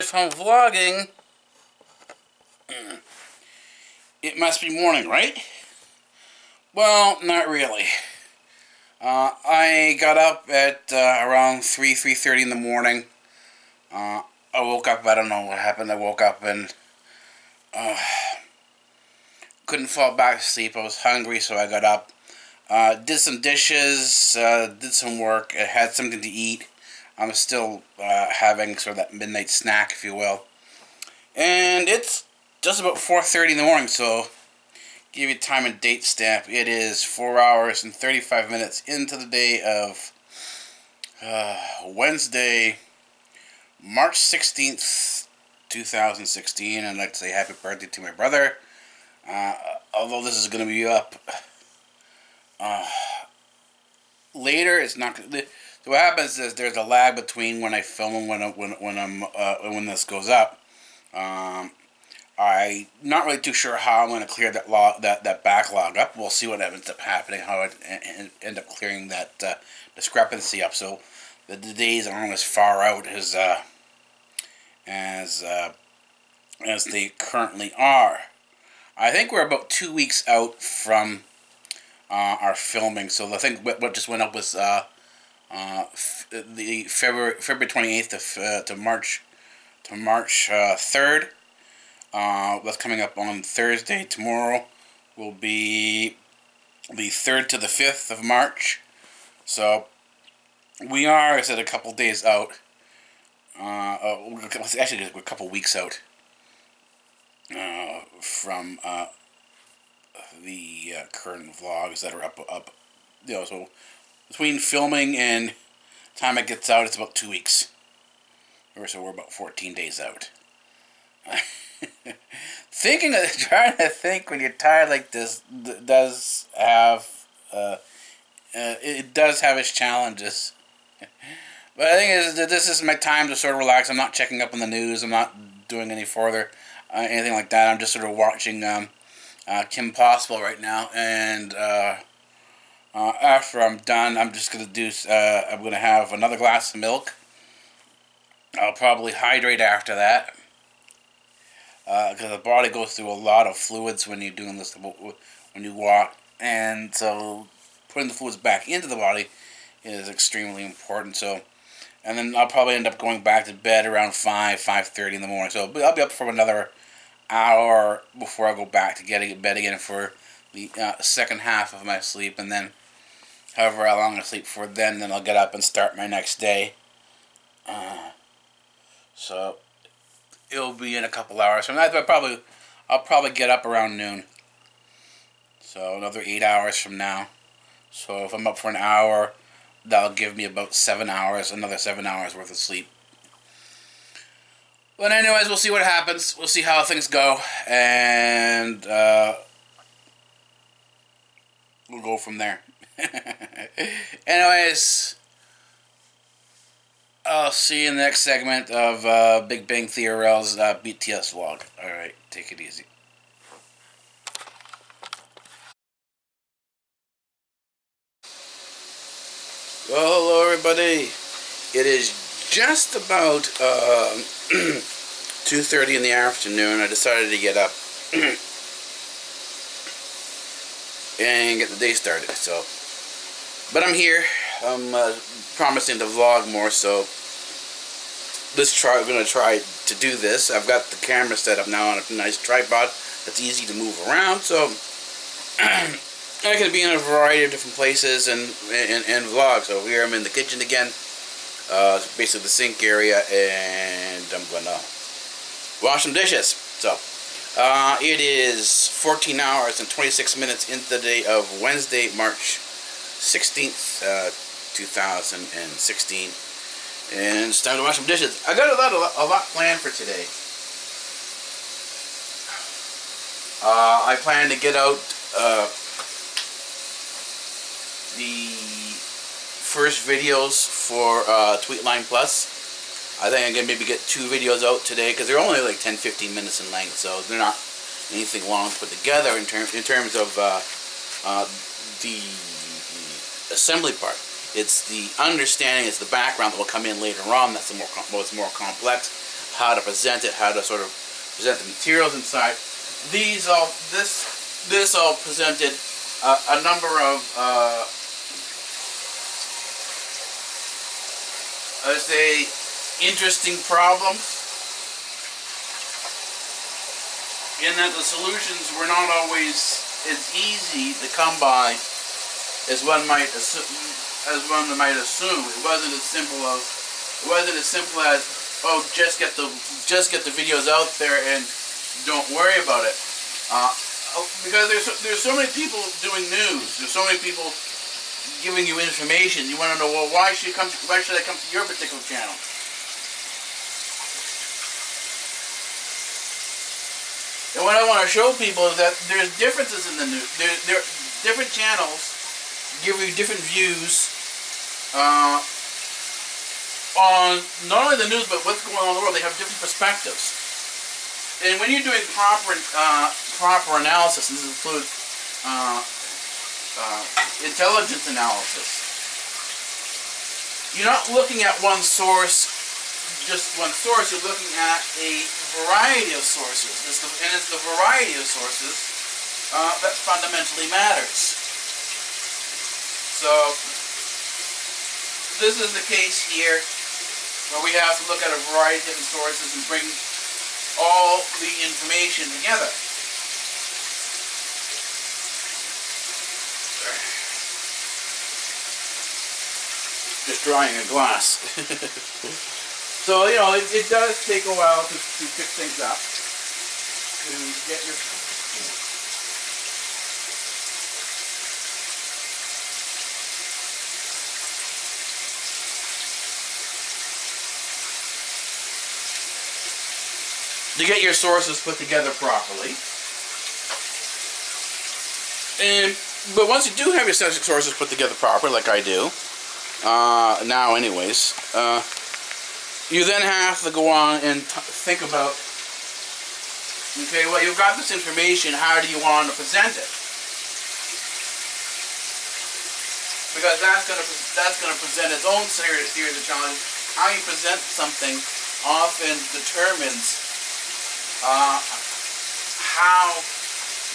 if I'm vlogging, hmm, it must be morning, right? Well, not really. Uh, I got up at uh, around 3, 3.30 in the morning. Uh, I woke up, I don't know what happened. I woke up and uh, couldn't fall back to sleep. I was hungry, so I got up. Uh, did some dishes, uh, did some work, had something to eat. I'm still having sort of that midnight snack, if you will. And it's just about 4.30 in the morning, so give you time and date stamp. It is 4 hours and 35 minutes into the day of uh, Wednesday, March 16th, 2016. And I'd like to say happy birthday to my brother. Uh, although this is going to be up uh, later, it's not... What happens is there's a lag between when I film and when I, when when I'm uh, when this goes up. Um, I'm not really too sure how I'm going to clear that log that that backlog up. We'll see what ends up happening. How I end up clearing that uh, discrepancy up. So the, the, days aren't as far out as uh, as uh, as they currently are. I think we're about two weeks out from uh, our filming. So I think what, what just went up was uh, uh, the February February twenty eighth to to March to March uh, third. Uh, that's coming up on Thursday. Tomorrow will be the third to the fifth of March. So we are, I said, a couple days out. Uh, uh, actually, we're a couple weeks out uh, from uh, the uh, current vlogs that are up up. You know, so between filming and time it gets out, it's about two weeks. So we're about 14 days out. Thinking of trying to think when you're tired like this does have uh, uh, it does have its challenges. But I think is that this is my time to sort of relax. I'm not checking up on the news. I'm not doing any further uh, anything like that. I'm just sort of watching um, uh, Kim Possible right now, and uh, uh, after I'm done, I'm just gonna do. I'm gonna have another glass of milk. I'll probably hydrate after that because uh, the body goes through a lot of fluids when you're doing this when you walk, and so putting the fluids back into the body is extremely important. So, and then I'll probably end up going back to bed around five five thirty in the morning. So I'll be up for another hour before I go back to getting in bed again for the uh, second half of my sleep, and then however long I sleep for then, then I'll get up and start my next day. Uh, so it'll be in a couple hours from that. I'll probably I'll probably get up around noon. So another eight hours from now. So if I'm up for an hour, that'll give me about seven hours, another seven hours worth of sleep. But anyways, we'll see what happens. We'll see how things go, and uh, we'll go from there. Anyways, I'll see you in the next segment of uh, Big Bang Theory RL's uh, BTS vlog. Alright, take it easy. Well, hello everybody. It is just about uh, 2.30 in the afternoon. I decided to get up and get the day started. So but I'm here. I'm uh, promising to vlog more, so let's try. We're gonna try to do this. I've got the camera set up now on a nice tripod that's easy to move around, so I can be in a variety of different places and and, and vlog. So here I'm in the kitchen again. uh, basically the sink area, and I'm gonna wash some dishes. So, uh, it is 14 hours and 26 minutes into the day of Wednesday, March 16th, uh, 2016. And it's time to wash some dishes. I got a lot, a lot, planned for today. Uh, I plan to get out uh, the first videos for uh, Tweetline Plus. I think I'm going to maybe get two videos out today because they're only like 10-15 minutes in length, so they're not anything long put together in, term, in terms of uh, uh, the assembly part. It's the understanding, it's the background that will come in later on that's the more what's more complex. How to present it, how to sort of present the materials inside. These all this this all presented uh, a number of uh, I say interesting problems in that the solutions were not always as easy to come by as one might assume as one might assume. It wasn't as simple as it wasn't as simple as oh just get the just get the videos out there and don't worry about it. Uh, oh, because there's there's so many people doing news. There's so many people giving you information. You want to know well why should you come to, why should I come to your particular channel? And what I want to show people is that there's differences in the news. There, there different channels give you different views uh, on not only the news, but what's going on in the world. They have different perspectives. And when you're doing proper uh, proper analysis, this includes uh, uh, intelligence analysis, you're not looking at one source, just one source. You're looking at a variety of sources. It's the, and it's the variety of sources uh, that fundamentally matters. So this is the case here where we have to look at a variety of different sources and bring all the information together. Just drying a glass. so, you know, it, it, does take a while to, to pick things up, to get your to get your sources put together properly. And but once you do have your sources put together properly, like I do, uh, now anyways, uh, you then have to go on and think about, okay, well you've got this information, how do you want to present it? Because that's gonna that's gonna present its own series of challenges. How you present something often determines uh, how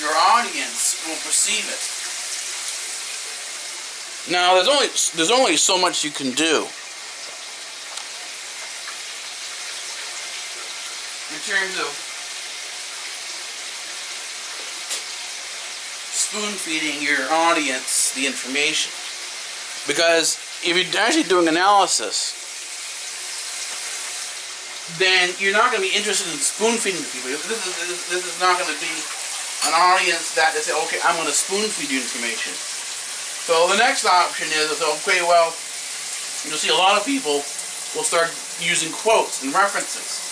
your audience will perceive it. Now, there's only there's only so much you can do in terms of spoon feeding your audience the information, because if you're actually doing analysis then you're not going to be interested in spoon feeding people. This is, this, this is not going to be an audience that they say, okay, I'm going to spoon feed you information. So the next option is, okay, well, you'll see a lot of people will start using quotes and references.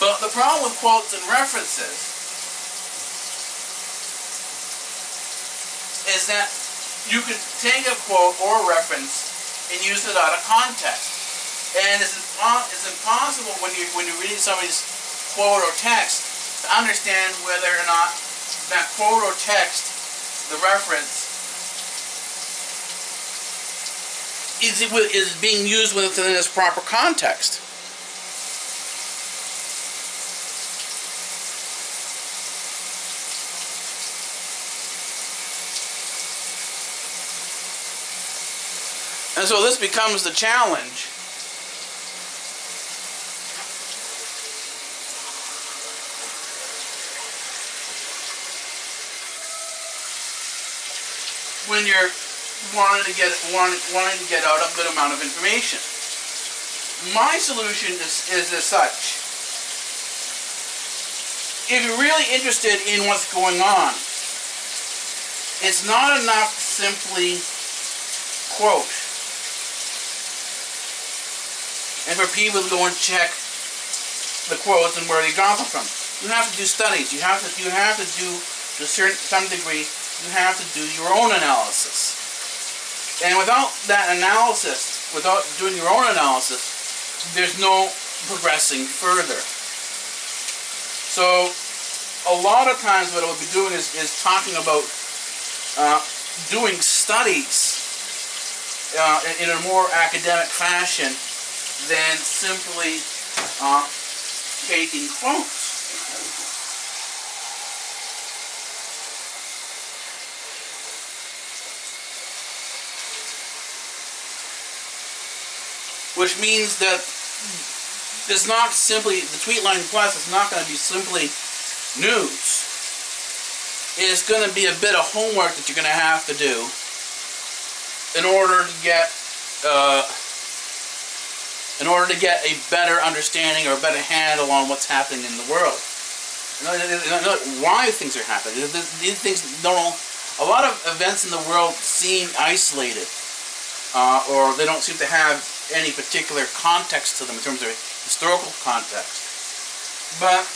But the problem with quotes and references is that you can take a quote or reference and use it out of context. And it's, it's impossible when you're, when you're reading somebody's quote or text to understand whether or not that quote or text, the reference, is, it, is being used within its proper context. And so this becomes the challenge. When you're wanting to get wanting, wanting to get out a good amount of information. My solution is, is as such. If you're really interested in what's going on, it's not enough to simply quote and for people to go and check the quotes and where they got them from. You have to do studies. You have to you have to do to certain some degree. You have to do your own analysis. And without that analysis, without doing your own analysis, there's no progressing further. So a lot of times what I will be doing is, is talking about uh, doing studies uh, in a more academic fashion than simply uh, taking quotes. Which means that it's not simply, the Tweetline Plus is not going to be simply news. It's going to be a bit of homework that you're going to have to do in order to get uh, in order to get a better understanding or a better handle on what's happening in the world. Why things are happening. These things don't. A lot of events in the world seem isolated, uh, or they don't seem to have any particular context to them in terms of historical context. But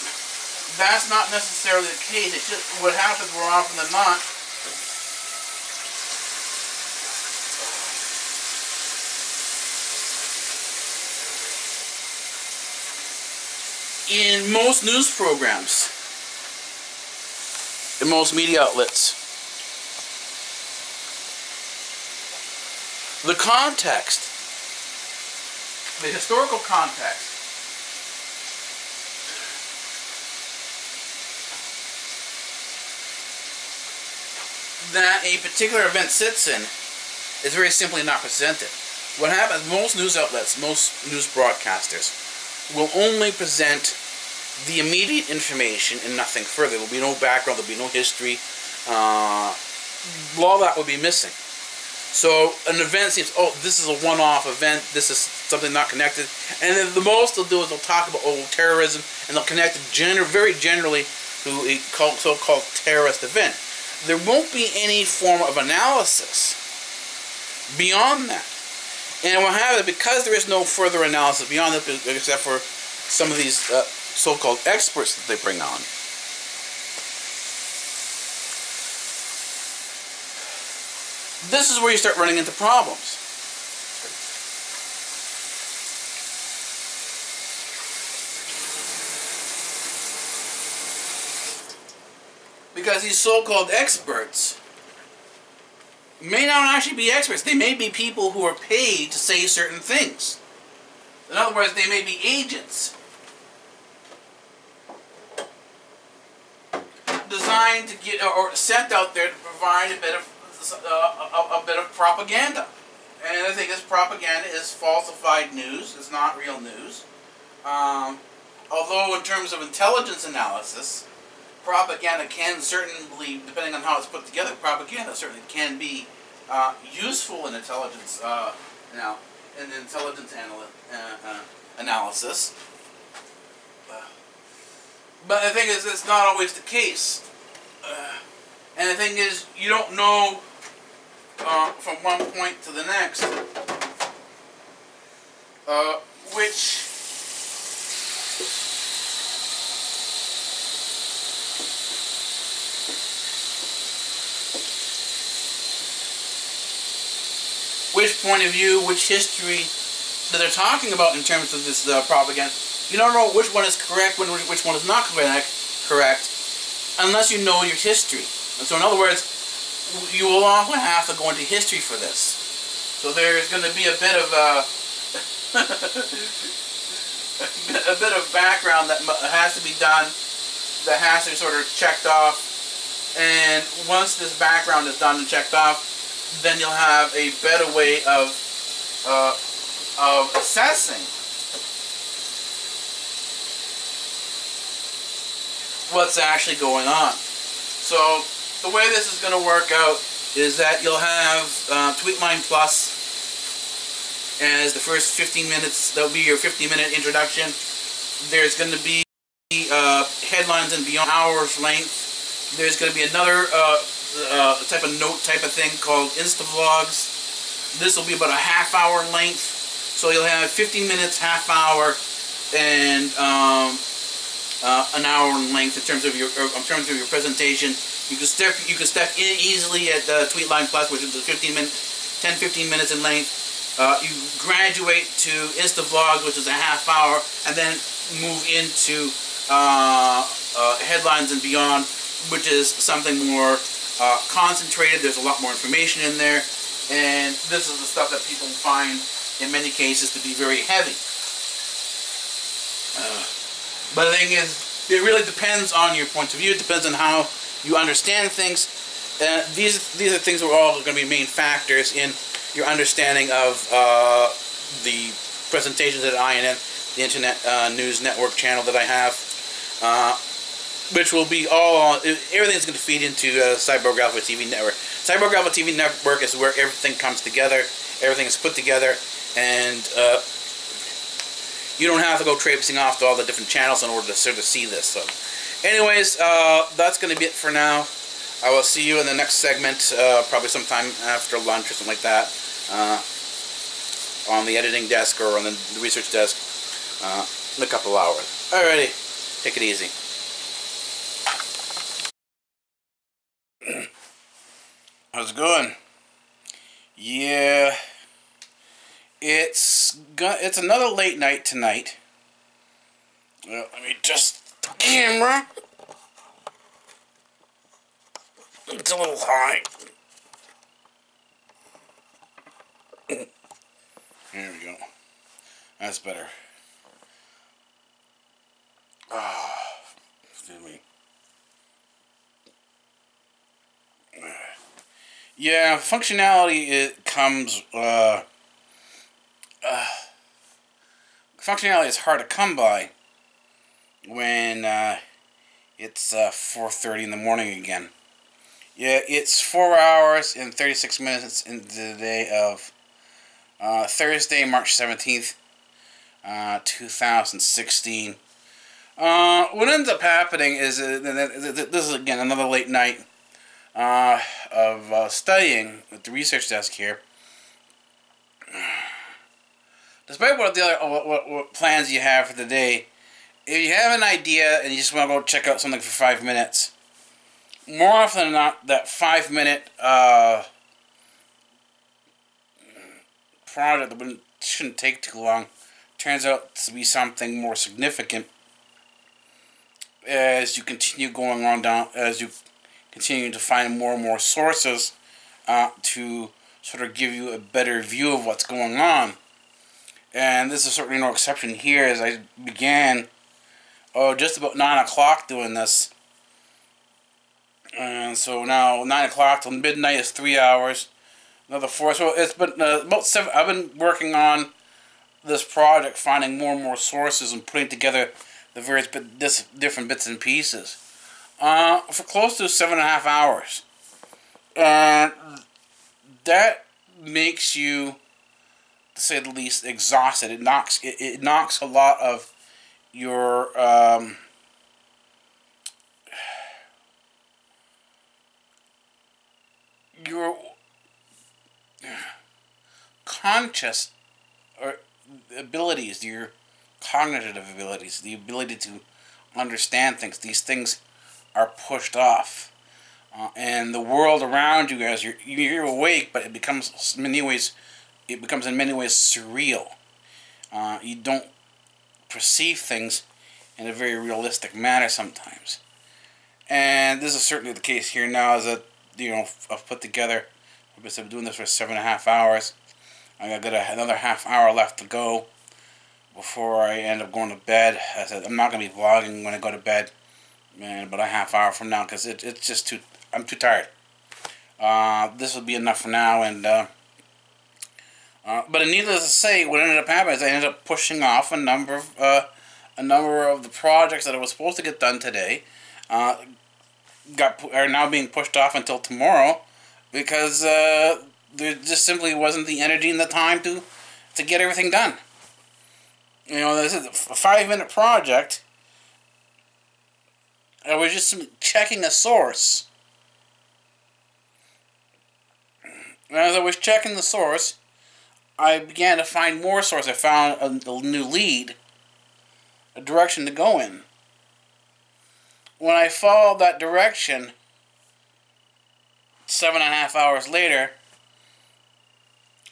that's not necessarily the case. It's just what happens more often than not in most news programs, in most media outlets, the context, the historical context, that a particular event sits in is very simply not presented. What happens, most news outlets, most news broadcasters, will only present the immediate information and nothing further. There will be no background, there will be no history. Uh, all that will be missing. So an event seems, oh, this is a one-off event, this is something not connected. And then the most they'll do is they'll talk about, oh, terrorism, and they'll connect it gener very generally to a so-called terrorist event. There won't be any form of analysis beyond that. And what happens, because there is no further analysis beyond that, except for some of these uh, so-called experts that they bring on, this is where you start running into problems. Because these so-called experts may not actually be experts. They may be people who are paid to say certain things. In other words, they may be agents. Designed to get, or sent out there to provide a bit of, uh, a, a bit of propaganda. And I think this propaganda is falsified news. It's not real news. Um, although in terms of intelligence analysis, propaganda can certainly, depending on how it's put together, propaganda certainly can be uh, useful in intelligence uh, now in intelligence anal uh, uh, analysis. but the thing is, it's not always the case. Uh, and the thing is, you don't know uh, from one point to the next which which point of view, which history that they're talking about in terms of this uh, propaganda. You don't know which one is correct, which one is not correct, correct, unless you know your history. And so, in other words, you will often have to go into history for this. So there's going to be a bit of uh, a bit of background that has to be done, that has to be sort of checked off. And once this background is done and checked off, then you'll have a better way of, uh, of assessing what's actually going on. So the way this is going to work out is that you'll have uh, Tweetline Plus as the first 15 minutes. That'll be your 15 minute introduction. There's going to be uh, headlines and beyond hours length. There's going to be another uh, uh, type of note type of thing called Insta Vlogs. This will be about a half hour length. So you'll have 15 minutes, half hour, and um, uh, an hour in length in terms of your in terms of your presentation. You can step you can step in easily at uh, Tweetline Plus, which is 15 minutes, 10 15 minutes in length. Uh, you graduate to Vlogs, which is a half hour, and then move into uh, uh, headlines and beyond, which is something more uh, concentrated. There's a lot more information in there, and this is the stuff that people find in many cases to be very heavy. Uh, but the thing is, it really depends on your point of view. It depends on how you understand things. Uh, these these are things that are all going to be main factors in your understanding of uh, the presentations at INN, the Internet uh, News Network channel that I have, uh, which will be all on. everything's going to feed into uh, Cyborg Alpha TV Network. Cyborg Alpha TV Network is where everything comes together, everything is put together, and uh, you don't have to go traipsing off to all the different channels in order to sort of see this. So, anyways, uh, that's going to be it for now. I will see you in the next segment, uh, probably sometime after lunch or something like that, uh, on the editing desk or on the research desk uh, in a couple hours. Alrighty, take it easy. How's it going? Yeah, it's it's another late night tonight. Well, let me just the camera. It's a little high. There we go. That's better. Ah, excuse me. Yeah, functionality it comes. Uh, uh, functionality is hard to come by when uh, it's uh, 4:30 in the morning again. Yeah, it's four hours and 36 minutes into the day of uh, Thursday, March 17th, uh, 2016. Uh, what ends up happening is uh, this is again another late night uh, of uh, studying at the research desk here. Despite what the other what, what, what plans you have for the day, if you have an idea and you just want to go check out something for five minutes, more often than not, that five minute uh, project that wouldn't, shouldn't take too long turns out to be something more significant as you continue going on down, as you continue to find more and more sources uh, to sort of give you a better view of what's going on. And this is certainly no exception here as I began, oh, just about 9 o'clock doing this and so now nine o'clock till midnight is three hours. Another four. So it's been uh, about seven. I've been working on this project, finding more and more sources and putting together the various bit, this, different bits and pieces uh, for close to seven and a half hours, and that makes you, to say the least, exhausted. It knocks it, it knocks a lot of your um, your conscious or abilities, your cognitive abilities, the ability to understand things, these things are pushed off. Uh, and the world around you, as you're, you're awake, but it becomes in many ways, it becomes in many ways surreal. Uh, you don't perceive things in a very realistic manner sometimes. And this is certainly the case here now, is that you know, I've put together. I've been doing this for seven and a half hours. I got another half hour left to go before I end up going to bed. I said I'm not gonna be vlogging when I go to bed, man, but a half hour from now because it, it's just too. I'm too tired. Uh, this will be enough for now, and uh, uh, but needless to say, what ended up happening is I ended up pushing off a number of uh, a number of the projects that I was supposed to get done today. Uh, got are now being pushed off until tomorrow, because uh, there just simply wasn't the energy and the time to to get everything done. You know, this is a five minute project. I was just checking a source. And as I was checking the source, I began to find more sources. I found a, a new lead, a direction to go in. When I followed that direction, seven and a half hours later,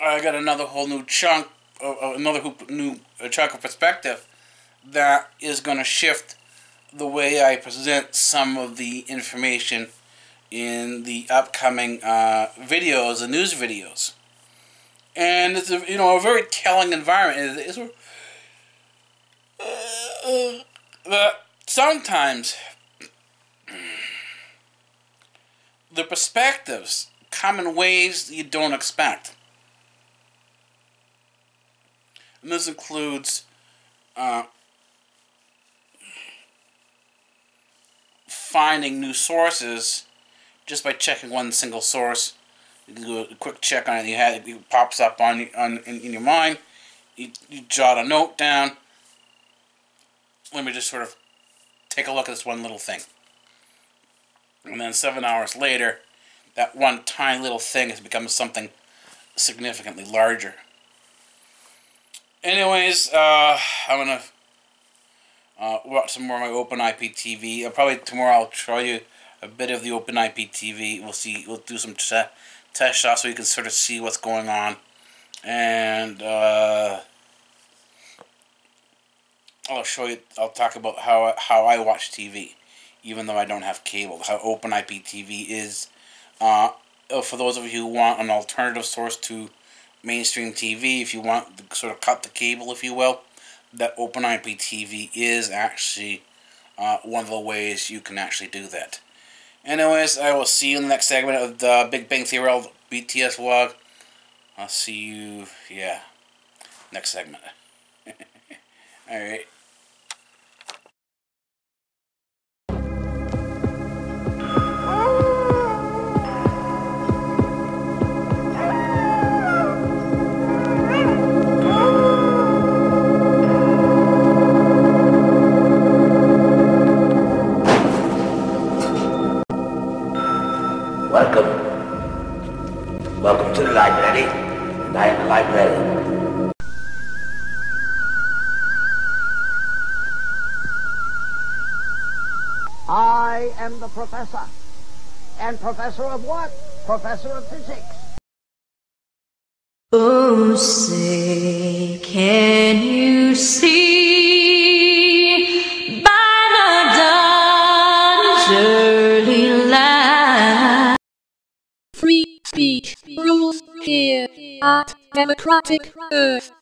I got another whole new chunk, uh, another new chunk of perspective that is going to shift the way I present some of the information in the upcoming uh, videos, the news videos. And it's a you know a very telling environment. It's, it's uh, but sometimes the perspectives come in ways you don't expect. And this includes uh, finding new sources just by checking one single source. You can do a quick check on it. You have it pops up on on in, in your mind. You, you jot a note down. Let me just sort of take a look at this one little thing. And then seven hours later, that one tiny little thing has become something significantly larger. Anyways, uh, I'm gonna uh, watch some more of my Open IPTV. Uh, probably tomorrow I'll show you a bit of the Open IPTV. We'll see. We'll do some te test shots so you can sort of see what's going on, and uh, I'll show you. I'll talk about how how I watch TV, even though I don't have cable. How Open IPTV is. Uh, for those of you who want an alternative source to mainstream TV, if you want to sort of cut the cable, if you will, that Open IPTV is actually uh, one of the ways you can actually do that. Anyways, I will see you in the next segment of the Big Bang Theory BTS vlog. I'll see you, yeah, next segment. Alright. Professor. And professor of what? Professor of physics. Oh, say, can you see by the dawn's early light? Free speech rules here at Democratic Earth.